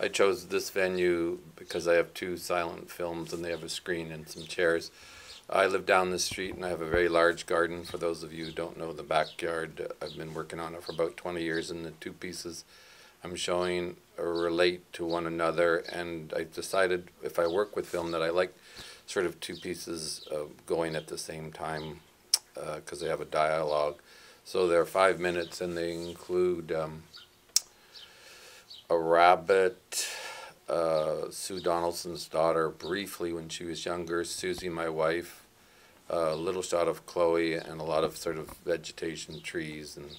I chose this venue because I have two silent films and they have a screen and some chairs. I live down the street and I have a very large garden. For those of you who don't know the backyard, I've been working on it for about 20 years and the two pieces I'm showing relate to one another and I decided if I work with film that I like sort of two pieces uh, going at the same time because they have a dialogue. So they're five minutes and they include um, a rabbit, uh, Sue Donaldson's daughter, briefly when she was younger, Susie, my wife, a little shot of Chloe, and a lot of sort of vegetation, trees, and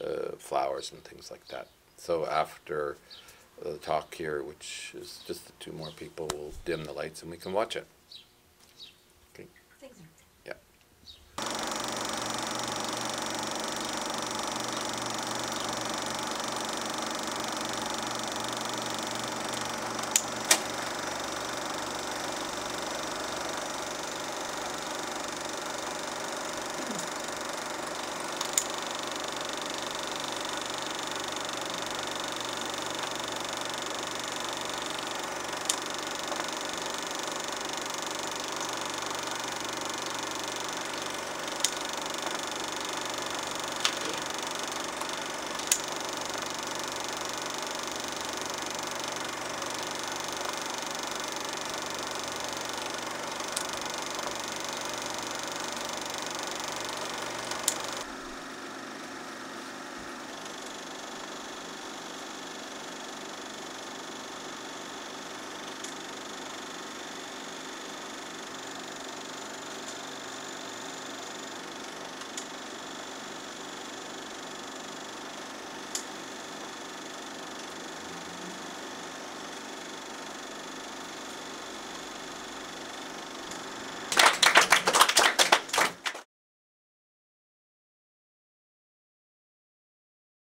uh, flowers and things like that. So after the talk here, which is just the two more people, we'll dim the lights and we can watch it.